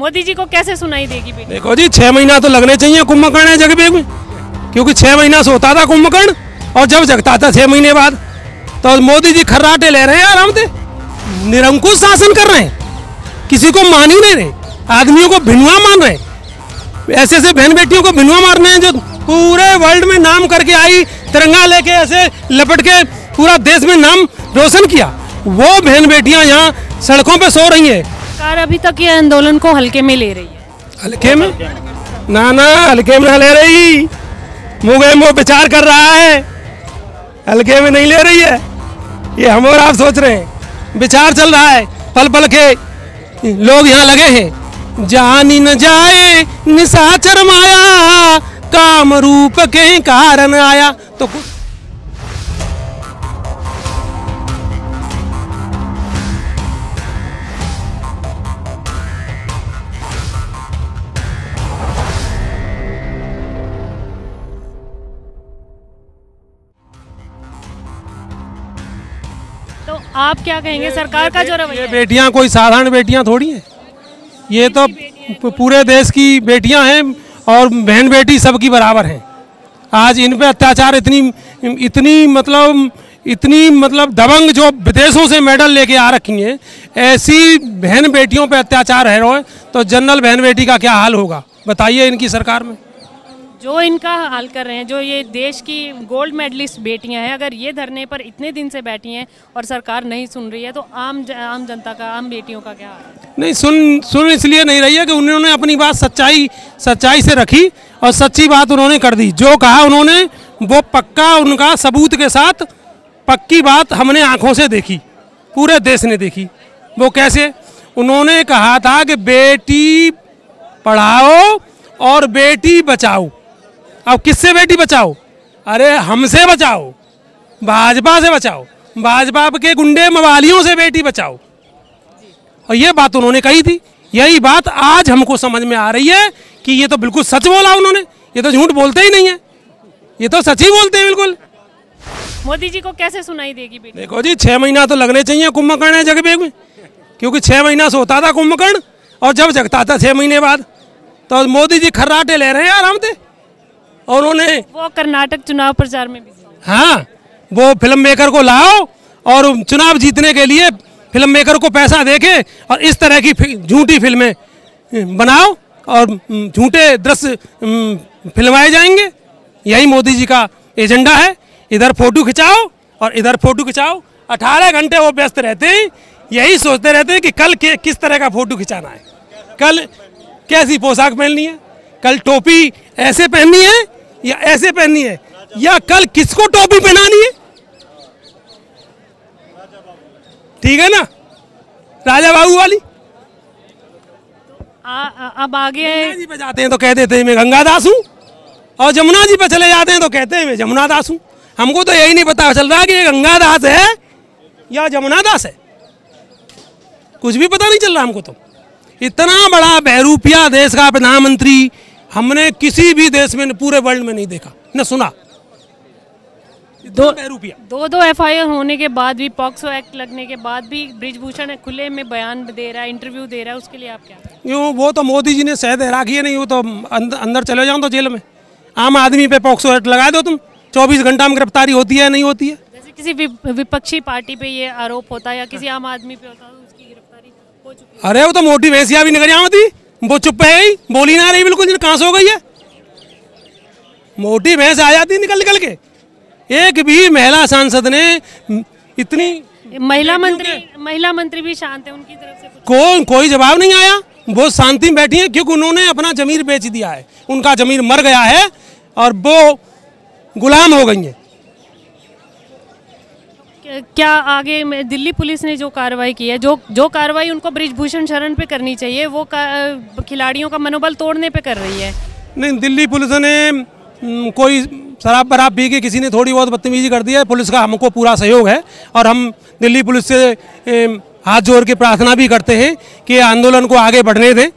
मोदी जी को कैसे सुनाई देगी बेटी? देखो जी, छह महीना तो लगने चाहिए कुंभकर्ण है जगबे में क्योंकि छह महीना से होता था कुंभकर्ण, और जब जगता था छह महीने बाद तो मोदी जी खर्राटे ले रहे हैं आराम से। निरंकुश शासन कर रहे हैं, किसी को मान ही नहीं रहे, आदमियों को भिनवा मान रहे ऐसे ऐसे बहन बेटियों को भिनवा मारने हैं जो पूरे वर्ल्ड में नाम करके आई, तिरंगा लेके ऐसे लपट के पूरा देश में नाम रोशन किया। वो बहन बेटियाँ यहाँ सड़कों पे सो रही हैं। सरकार अभी तक ये आंदोलन को हल्के में ले रही है। हल्के में? ना ना, हल्के में ना ले रही। मुँह मुँह, विचार कर रहा है। हल्के में नहीं ले रही है। ये हम और आप सोच रहे हैं। विचार चल रहा है, पल पल के। लोग यहाँ लगे हैं। जानी न जाए, निशाचर माया, काम रूप के कारण आया। तो आप क्या कहेंगे? सरकार का जो रवैया ये बेटियाँ कोई साधारण बेटियाँ थोड़ी हैं? ये तो पूरे देश की बेटियाँ हैं और बहन बेटी सबकी बराबर हैं। आज इन पे अत्याचार इतनी इतनी मतलब इतनी मतलब दबंग जो विदेशों से मेडल लेके आ रखी हैं ऐसी बहन बेटियों पे अत्याचार है रहे तो जनरल बहन बेटी का क्या हाल होगा? बताइए इनकी सरकार में। जो इनका हाल कर रहे हैं, जो ये देश की गोल्ड मेडलिस्ट बेटियाँ हैं, अगर ये धरने पर इतने दिन से बैठी हैं और सरकार नहीं सुन रही है तो आम ज- आम जनता का, आम बेटियों का क्या हाल नहीं, सुन सुन इसलिए नहीं रही है कि उन्होंने अपनी बात सच्चाई सच्चाई से रखी और सच्ची बात उन्होंने कर दी। जो कहा उन्होंने, वो पक्का उनका सबूत के साथ पक्की बात हमने आँखों से देखी, पूरे देश ने देखी। वो कैसे? उन्होंने कहा था कि बेटी पढ़ाओ और बेटी बचाओ। अब किससे बेटी बचाओ? अरे हमसे बचाओ। भाजपा से बचाओ। भाजपा के गुंडे मवालियों से बेटी बचाओ। और ये बात उन्होंने कही थी। यही बात आज हमको समझ में आ रही है कि ये तो बिल्कुल सच बोला उन्होंने। ये तो झूठ बोलते ही नहीं है। ये तो सच ही बोलते हैं बिल्कुल। मोदी जी को कैसे सुनाई देगी बेटी? देखो जी छह महीना तो लगने चाहिए कुंभकर्ण है जगबे में। क्योंकि छह महीना से होता था कुंभकर्ण और जब जगता था छह महीने बाद तो मोदी जी खर्राटे ले रहे हैं आराम से। और उन्होंने वो कर्नाटक चुनाव प्रचार में भी हाँ। वो फ़िल्म मेकर को लाओ और चुनाव जीतने के लिए फ़िल्म मेकर को पैसा देके और इस तरह की झूठी फ़िल्में बनाओ और झूठे दृश्य अम, फिल्माए जाएँगे। यही मोदी जी का एजेंडा है। इधर फ़ोटो खिंचाओ और इधर फ़ोटो खिंचाओ। अठारह घंटे वो व्यस्त रहते हैं। यही सोचते रहते हैं कि कल के किस तरह का फ़ोटो खिंचाना है। कल कैसी पोशाक पहननी है? कल टोपी ऐसे पहननी है या ऐसे पहननी है? या कल किसको टोपी पहनानी है? ठीक है ना? राजा बाबू वाली। आ, आ, अब आगे गंगा जी पे जाते हैं तो कह देते हैं मैं गंगा दास हूँ। और जमुना जी पे चले जाते हैं तो कहते हैं मैं जमुना दास हूँ। हमको तो यही नहीं पता चल रहा कि ये गंगा दास है या जमुना दास है। कुछ भी पता नहीं चल रहा हमको तो। इतना बड़ा बहरूपिया देश का प्रधानमंत्री हमने किसी भी देश में पूरे वर्ल्ड में नहीं देखा। न सुना। दो बहरूपिया दो दो एफआईआर होने के बाद भी पॉक्सो एक्ट लगने के बाद भी ब्रिजभूषण खुले में बयान दे रहा है इंटरव्यू दे रहा है उसके लिए आप क्या यूँ वो तो मोदी जी ने शहद राखी है नहीं वो तो अंदर अंदर चले जाओ तो जेल में। आम आदमी पे पॉक्सो एक्ट लगा दो तुम। चौबीस घंटा में गिरफ्तारी होती है नहीं होती है? जैसे किसी विपक्षी पार्टी पे ये आरोप होता है या किसी आम आदमी पे होता है उसकी गिरफ्तारी हो चुकी अरे वो तो मोटी भैंसिया भी निकल थी वो चुप है ही बोली ना रही बिल्कुल कहाँ से हो गई है। मोटी भैंस आ जाती निकल निकल के। एक भी महिला सांसद ने इतनी महिला मंत्री महिला मंत्री भी शांत है उनकी तरफ़ से को, कोई जवाब नहीं आया। वो शांति में बैठी है क्योंकि उन्होंने अपना जमीर बेच दिया है। उनका जमीर मर गया है और वो गुलाम हो गई हैं। क्या- आगे में दिल्ली पुलिस ने जो कार्रवाई की है, जो जो कार्रवाई उनको ब्रिजभूषण शरण पे करनी चाहिए, वो खिलाड़ियों का मनोबल तोड़ने पे कर रही है। नहीं, दिल्ली पुलिस ने कोई शराब बराब पी के किसी ने थोड़ी बहुत बदतमीजी कर दी है, पुलिस का हमको पूरा सहयोग है, और हम दिल्ली पुलिस से हाथ जोड़ के प्रार्थना भी करते हैं कि आंदोलन को आगे बढ़ने दें,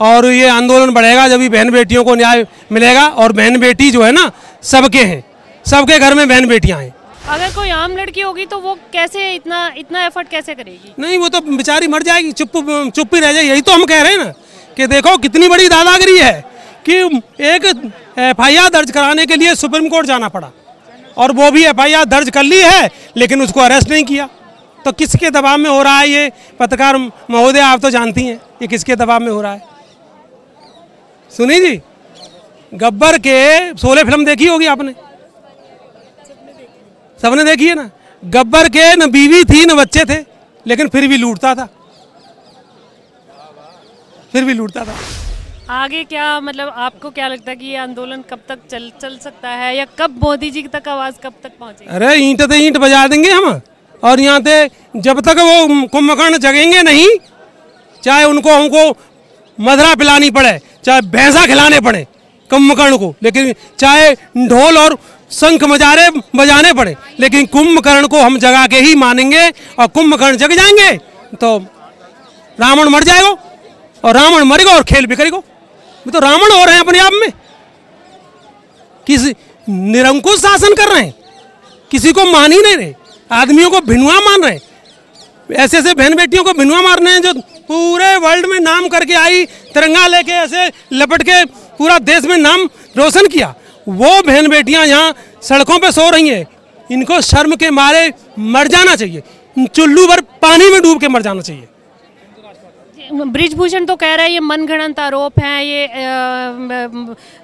और ये आंदोलन बढ़ेगा जब भी बहन बेटियों को न्याय मिलेगा, और बहन बेटी जो है ना, सबके हैं, सबके घर में बहन बेटियाँ हैं। अगर कोई आम लड़की होगी तो वो कैसे इतना इतना एफर्ट कैसे करेगी? नहीं, वो तो बेचारी मर जाएगी, चुप चुप ही रह जाएगी यही तो हम कह रहे हैं ना, कि देखो कितनी बड़ी दादागिरी है कि एक एफआईआर दर्ज कराने के लिए सुप्रीम कोर्ट जाना पड़ा। और वो भी एफआईआर दर्ज कर ली है, लेकिन उसको अरेस्ट नहीं किया। तो किसके दबाव में हो रहा है ये? पत्रकार महोदय, आप तो जानती हैं, ये किसके दबाव में हो रहा है? सुनी जी, गब्बर के सोलह फ़िल्म देखी होगी आपने? सबने देखी है ना? गब्बर के न बीवी थी न बच्चे थे लेकिन फिर भी लूटता था। फिर भी लूटता था। आगे क्या मतलब आपको क्या लगता है कि ये आंदोलन कब तक चल चल सकता है या कब मोदी जी तक आवाज़ कब तक पहुंचेगी? अरे ईंट तो ईंट बजा देंगे हम और यहाँ से जब तक वो कुंभकर्ण जगेंगे नहीं चाहे उनको हमको मदरा पिलानी पड़े चाहे भैंसा खिलाने पड़े कुंभकर्ण को लेकिन चाहे ढोल और शंख मजारे बजाने पड़े। लेकिन कुंभकर्ण को हम जगा के ही मानेंगे और कुंभकर्ण जग जाएँगे। तो रावण मर जाएगा और रावण मरेगा और खेल भी बिखरेगा तो रावण हो रहे हैं अपने आप में। किस निरंकुश शासन कर रहे हैं। किसी को मान ही नहीं रहे। आदमियों को भिनुआ मान रहे ऐसे ऐसे बहन बेटियों को भिनुआ मार रहे हैं जो पूरे वर्ल्ड में नाम करके आई, तिरंगा लेके ऐसे लपट के पूरा देश में नाम रोशन किया। वो बहन बेटियाँ यहाँ सड़कों पे सो रही हैं। इनको शर्म के मारे मर जाना चाहिए। चुल्लू भर पानी में डूब के मर जाना चाहिए। ब्रिजभूषण तो कह रहा है ये मनगणंत आरोप है ये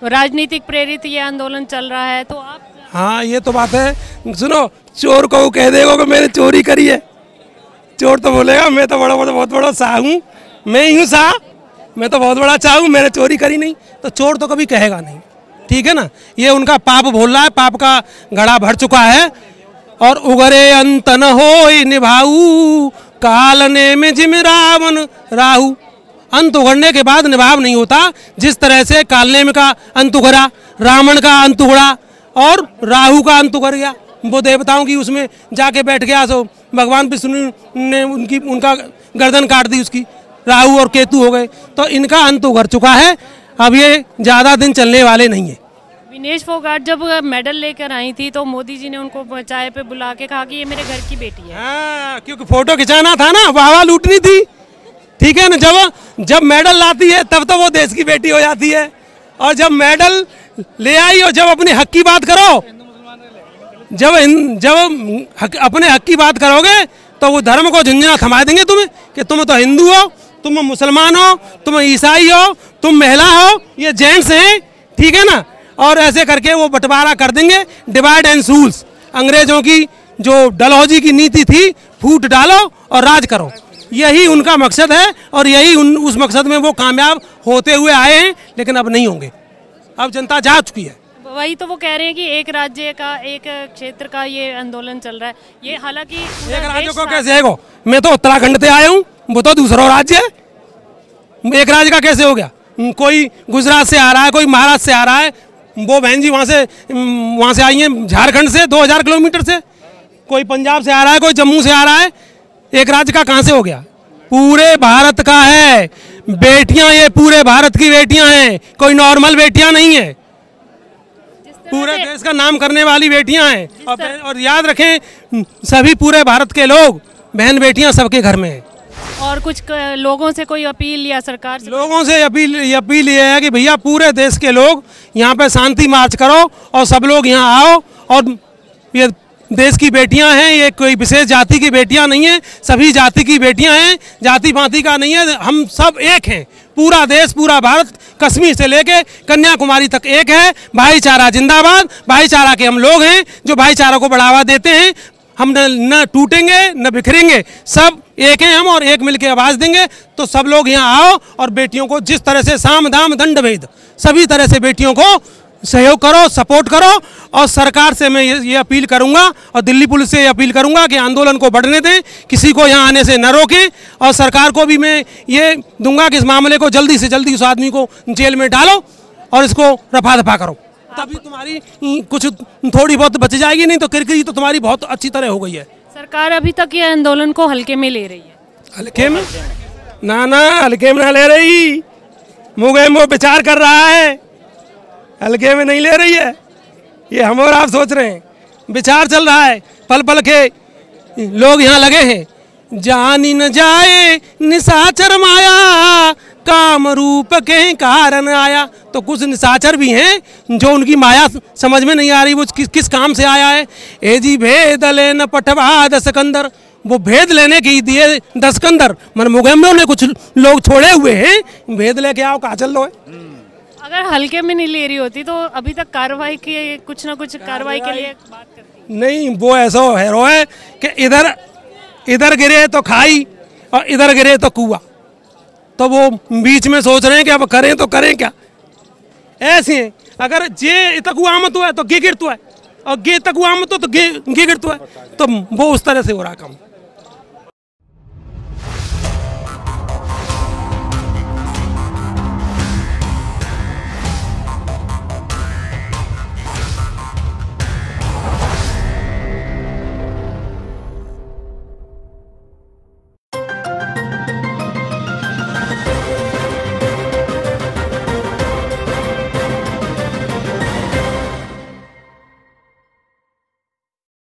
राजनीतिक प्रेरित ये आंदोलन चल रहा है तो आप हाँ ये तो बात है। सुनो चोर को कह देगा कि मैंने चोरी करी है। चोर तो बोलेगा मैं तो बड़ा बड़ा बहुत बड़ा शाह हूँ। मैं ही हूँ शाह मैं तो बहुत बड़ा चाह मैंने चोरी करी नहीं। तो चोर तो कभी कहेगा नहीं। ठीक है ना? ये उनका पाप बोल रहा है, पाप का घड़ा भर चुका है। और उगरे अंत न हो निभाऊ कालने में जिम रावण राहु। अंत उगड़ने के बाद निभाव नहीं होता, जिस तरह से कालने में का अंत उगड़ा रावण का अंत उगड़ा और राहु का अंत उगड़ गया। वो देवताओं की उसमें जाके बैठ गया, सो भगवान विष्णु ने उनकी, उनका गर्दन काट दी उसकी। राहु और केतु हो गए। तो इनका अंत उगड़ चुका है। अब ये ज़्यादा दिन चलने वाले नहीं है। विनेश फोगाट जब मेडल लेकर आई थी तो मोदी जी ने उनको चाय पे बुला के कहा कि ये मेरे घर की बेटी है। हाँ, क्योंकि फ़ोटो खिंचाना था ना वाह लूटनी थी। ठीक है ना जब जब मेडल लाती है तब तो वो देश की बेटी हो जाती है। और जब मेडल ले आई और जब अपने हक की बात करो जब जब हक, अपने हक की बात करोगे तो वो धर्म को झुंझुना थमा देंगे तुम्हें कि तुम तो हिंदू हो। तुम मुसलमान हो तुम ईसाई हो तुम महिला हो ये जेंट्स हैं ठीक है ना? और ऐसे करके वो बंटवारा कर देंगे डिवाइड एंड रूल्स अंग्रेज़ों की जो डलहौजी की नीति थी फूट डालो और राज करो। यही उनका मकसद है और यही उन उस मकसद में वो कामयाब होते हुए आए हैं लेकिन अब नहीं होंगे। अब जनता जा चुकी है। वही तो वो कह रहे हैं कि एक राज्य का एक क्षेत्र का ये आंदोलन चल रहा है। ये हालाँकि एक राज्य को कैसे है मैं तो उत्तराखंड से आया हूँ। वो तो दूसरा राज्य है। एक राज्य का कैसे हो गया? कोई गुजरात से आ रहा है कोई महाराष्ट्र से आ रहा है वो बहन जी वहाँ से वहाँ से आई हैं झारखंड से 2000 किलोमीटर से। कोई पंजाब से आ रहा है कोई जम्मू से आ रहा है एक राज्य का कहाँ से हो गया? पूरे भारत का है। बेटियाँ ये पूरे भारत की बेटियाँ हैं कोई नॉर्मल बेटियाँ नहीं है। पूरे देश का नाम करने वाली बेटियाँ हैं। और, और याद रखें सभी पूरे भारत के लोग बहन बेटियाँ सबके घर में हैं। और कुछ लोगों से कोई अपील या सरकार से लोगों से अपील अपील ये है कि भैया पूरे देश के लोग यहाँ पे शांति मार्च करो और सब लोग यहाँ आओ और ये देश की बेटियाँ हैं, ये कोई विशेष जाति की बेटियाँ नहीं है, सभी जाति की बेटियाँ हैं, जाति पाति का नहीं है, हम सब एक हैं। पूरा देश, पूरा भारत कश्मीर से लेके कन्याकुमारी तक एक है। भाईचारा जिंदाबाद, भाईचारा के हम लोग हैं, जो भाईचारा को बढ़ावा देते हैं, हम न टूटेंगे, न बिखरेंगे, सब एक हैं हम और एक मिलके आवाज़ देंगे। तो सब लोग यहाँ आओ और बेटियों को जिस तरह से साम दाम दंड भेद सभी तरह से बेटियों को सहयोग करो सपोर्ट करो और सरकार से मैं ये, ये अपील करूँगा और दिल्ली पुलिस से ये अपील करूँगा कि आंदोलन को बढ़ने दें किसी को यहाँ आने से न रोकें और सरकार को भी मैं ये दूँगा कि इस मामले को जल्दी से जल्दी उस आदमी को जेल में डालो और इसको रफा दफ़ा करो। तभी तुम्हारी कुछ थोड़ी बहुत बच जाएगी नहीं तो किरकिरी तो तुम्हारी बहुत अच्छी तरह हो गई है। सरकार अभी तक ये आंदोलन को हल्के में ले रही है। हल्के में? ना ना, हल्के में ना ले रही। मुगे वो विचार कर रहा है। हल्के में नहीं ले रही है। ये हम और आप सोच रहे हैं। विचार चल रहा है, पल पल के। लोग यहाँ लगे हैं। जानी न जाए निशाचर माया। काम रूप के कारण आया। तो कुछ निशाचर भी हैं जो उनकी माया समझ में नहीं आ रही वो किस किस काम से आया है? ए जी भेद लेन पठवा दसकंदर वो भेद लेने की दिए दसकंदर मन मुगम्यों ने कुछ लोग छोड़े हुए हैं भेद लेके आओ कहा चल लो है अगर हल्के में नहीं ले रही होती तो अभी तक कार्रवाई की कुछ ना कुछ कार्रवाई के लिए बात करती नहीं वो ऐसा हैरो है कि इधर इधर गिरे तो खाई और इधर गिरे तो कुआ। तो वो बीच में सोच रहे हैं कि अब करें तो करें क्या? ऐसे हैं। अगर जे तकु आमत हुआ है तो गे गिरतो है। और गे तक आमत हो तो गे गे गिरतो है। तो वो उस तरह से हो रहा काम।